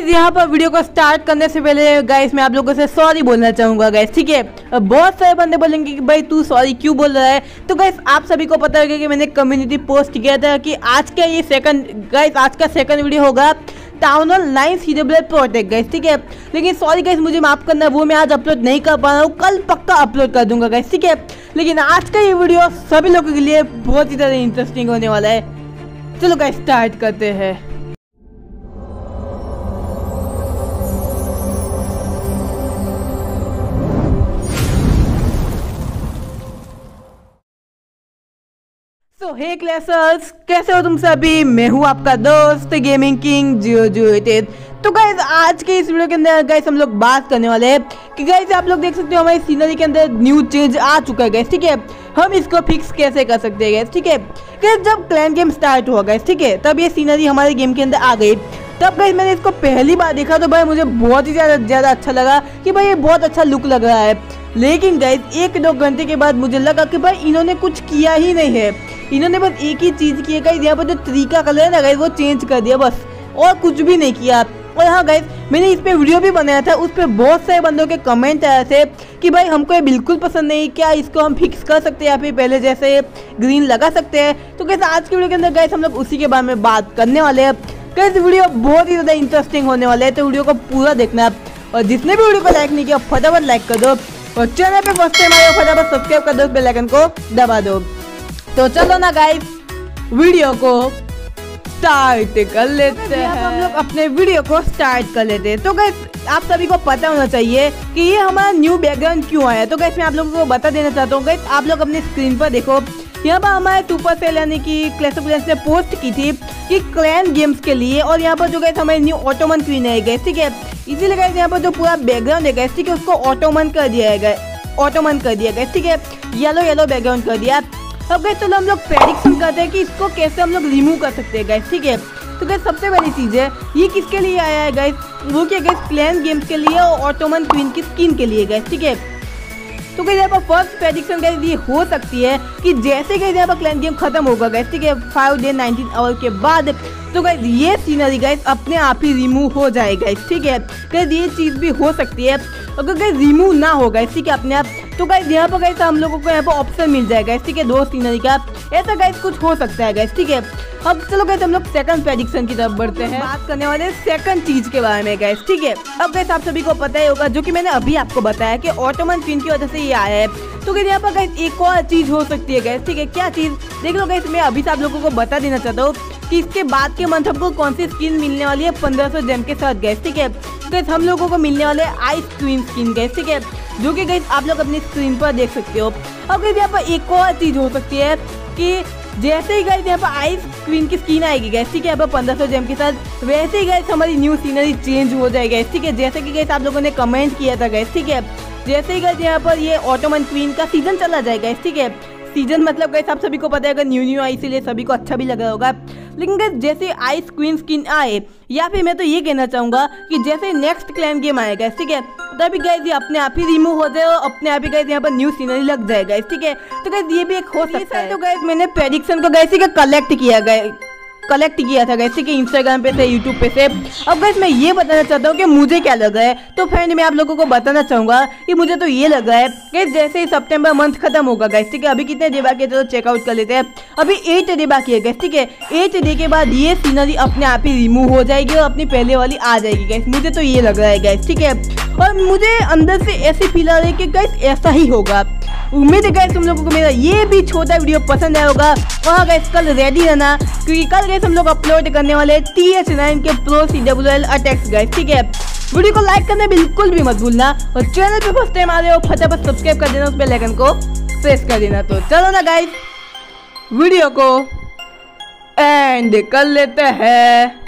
यहाँ पर वीडियो को स्टार्ट करने से पहले गाइस मैं आप लोगों से सॉरी बोलना चाहूँगा गाइस ठीक है? बहुत सारे बंदे बोलेंगे कि भाई तू सॉरी क्यों बोल रहा है? तो गाइस आप सभी को पता होगा कि मैंने कम्युनिटी पोस्ट किया था कि आज का ये सेकंड गाइस आज का सेकंड वीडियो होगा town hall nine C W protect guys ठीक है? लेकिन सॉरी गाइस मुझे माफ़ करना है वो मैं आज अपलोड नहीं कर पा रहा हूँ। कल पक्का अपलोड कर दूँगा गाइस ठीक है? लेकिन आज का ये वीडियो सभी लोगों के लिए बहुत ही ज़्यादा इंटरेस्टिंग होने वाला है। चलो गाइस स्टार्ट करते हैं। सो हे क्लासर्स कैसे हो तुम सभी? मैं हूँ आपका दोस्त गेमिंग किंग जियो जियो एटेड तो गाइज़ आज के इस वीडियो के अंदर गाइज़ हम लोग बात करने वाले हैं कि गाइज़ आप लोग देख सकते हो हमारी सीनरी के अंदर न्यू चेंज आ चुका है गाइज़ ठीक है? हम इसको फिक्स कैसे कर सकते हैं गाइज़ ठीक है? गाइज़ जब क्लैन गेम स्टार्ट हुआ गाइज़ ठीक है? तब ये सीनरी हमारे गेम के अंदर आ गई। तब गाइज़ मैंने इसको पहली बार देखा तो भाई मुझे बहुत ही ज़्यादा ज़्यादा अच्छा लगा कि भाई ये बहुत अच्छा लुक लग रहा है। लेकिन गाइज़ एक दो घंटे के बाद मुझे लगा कि भाई इन्होंने कुछ किया ही नहीं है। इन्होंने बस एक ही चीज़ की है यहाँ पर जो तरीका कलर है ना गाइज़ वो चेंज कर दिया बस। और कुछ भी नहीं किया। और हाँ गाइज़ मैंने इस पे वीडियो भी बनाया था, उस पर बहुत सारे बंदों के कमेंट आए थे कि भाई, हमको ये बिल्कुल पसंद नहीं, क्या इसको हम फिक्स कर सकते हैं या फिर पहले जैसे ग्रीन लगा सकते हैं? तो कैसे आज के वीडियो के अंदर गाइज़ हम लोग उसी के बारे में बात करने वाले हैं। कैसे वीडियो बहुत ही ज़्यादा इंटरेस्टिंग होने वाले है तो वीडियो को पूरा देखना। और जिसने भी वीडियो को लाइक नहीं किया, फटाफट लाइक कर दो। और चैनल पे फ़र्स्ट टाइम आए फटाफट सब्सक्राइब कर दो बेल आइकन को दबा दो। तो चलो ना गाइस वीडियो को स्टार्ट कर लेते हैं हम लोग अपने वीडियो को स्टार्ट कर लेते हैं। तो गाइस आप सभी को पता होना चाहिए कि ये हमारा न्यू बैकग्राउंड क्यों आया तो गाइस मैं आप लोगों को बता देना चाहता हूँ गाइस आप लोग अपने स्क्रीन पर देखो। यहाँ पर हमारे सुपर सेल यानी कि क्लैश ऑफ़ क्लैंस ने पोस्ट की थी कि क्लैन गेम्स के लिए और यहाँ पर जो गए हमारे न्यू ऑटोमन क्वीन है गए ठीक है? इसीलिए गए यहाँ पर जो पूरा बैकग्राउंड है गए ठीक है उसको ऑटोमन कर दिया गया ऑटोमन कर दिया गया ठीक है? येलो येलो बैकग्राउंड कर दिया। अब गए चलो हम लोग प्रेडिक्शन करते हैं कि इसको कैसे हम लोग रिमूव कर सकते हैं गैस ठीक है? तो गैस सबसे बड़ी चीज़ है, ये किसके लिए आया है गैस वो क्या गैस क्लैन गेम्स के लिए और ऑटोमन क्वीन की स्किन के लिए गैस ठीक है? तो गई यहाँ पर फ़र्स्ट प्रेडिक्शन गैस ये हो सकती है कि जैसे गई यहाँ पर क्लैन गेम खत्म होगा गैस ठीक है? फाइव डे नाइनटीन आवर के बाद तो गैस ये सीनरी गैस अपने आप ही रिमूव हो जाएगा ठीक है? गैस ये चीज़ भी हो सकती है। अगर गैस रिमूव ना होगा ठीक है, अपने आप तो गाइस यहाँ पर गाइस हम लोगों को यहाँ पर ऑप्शन मिल जाएगा ठीक है, दो सीनरी का। ऐसा गाइस कुछ हो सकता है गाइस ठीक है? अब चलो गाइस हम लोग सेकंड प्रेडिक्शन की तरफ़ बढ़ते हैं। बात करने वाले सेकंड चीज़ के बारे में गाइस ठीक है? अब गैस आप सभी को पता ही होगा, जो कि मैंने अभी आपको बताया कि ऑटोमन चीन की वजह से ये आया है। तो गाइस यहाँ पर गैस एक और चीज़ हो सकती है गैस ठीक है? क्या चीज़? देख लो गैस मैं अभी से आप लोगों को बता देना चाहता हूँ। कि इसके बाद के मंथ हमको कौन सी स्किन मिलने वाली है? पंद्रह सौ जेम के साथ गैस ठीक है? गैस हम लोगों को मिलने वाले आइस क्वीन स्किन गैस ठीक है? जो कि गैस आप लोग अपनी स्क्रीन पर देख सकते हो। अब गैस यहाँ पर एक और चीज़ हो सकती है कि जैसे ही गैस यहाँ पर आइस क्वीन की स्किन आएगी गैस ठीक है? यहाँ पर पंद्रह सौ जेम के साथ, वैसे ही गैस हमारी न्यू सीनरी चेंज हो जाएगी ठीक है? जैसे कि गैस आप लोगों ने कमेंट किया था गैस ठीक है? जैसे ही गैस यहाँ पर ये ऑटोमन क्वीन का सीज़न चला जाएगा ठीक है? सीज़न मतलब गैस आप सभी को पता है अगर न्यू न्यू आई इसीलिए सभी को अच्छा भी लग रहा होगा। लेकिन गैस जैसे आइस क्वीन स्किन आए या फिर मैं तो ये कहना चाहूँगा कि जैसे नेक्स्ट क्लैन गेम आएगा ठीक है? तभी गैस ये अपने आप ही रिमूव हो जाए और अपने आप ही गैस यहाँ पर न्यू सीनरी लग जाएगा ठीक है? तो गैस ये भी एक हो सकता है। तो गैस मैंने प्रेडिक्शन को गैस का कलेक्ट किया गया कलेक्ट किया था गैसे कि इंस्टाग्राम पे से यूट्यूब पे से अब गैस मैं ये बताना चाहता हूँ कि मुझे क्या लगा है? तो फ्रेंड मैं आप लोगों को बताना चाहूँगा कि मुझे तो ये लगा है कि जैसे ही सितंबर मंथ खत्म होगा गैस ठीक है? अभी कितने डे बाकी है? चलो चेकआउट कर लेते हैं। अभी एट डे बाकी है गैस ठीक है? एट डे के बाद ये सीनरी अपने आप ही रिमूव हो जाएगी और अपनी पहले वाली आ जाएगी गैस मुझे तो ये लग रहा है गैस ठीक है? और मुझे अंदर से ऐसे फील आ रही है कि गैस ऐसा ही होगा। उम्मीद है गैस तुम लोगों को मेरा ये भी छोटा वीडियो पसंद आया होगा। वहाँ गैस कल रेडी रहना, क्योंकि कल गैस हम लोग अपलोड करने वाले टी एच नाइन के pro C W L attacks guys ठीक है? वीडियो को लाइक करना बिल्कुल भी मत भूलना और चैनल पे फ़र्स्ट टाइम आ रहे हो, फटाफट सब्सक्राइब कर देना, उस बेल आइकन को प्रेस कर देना। तो चलो ना गाइस वीडियो को एंड कर लेते हैं।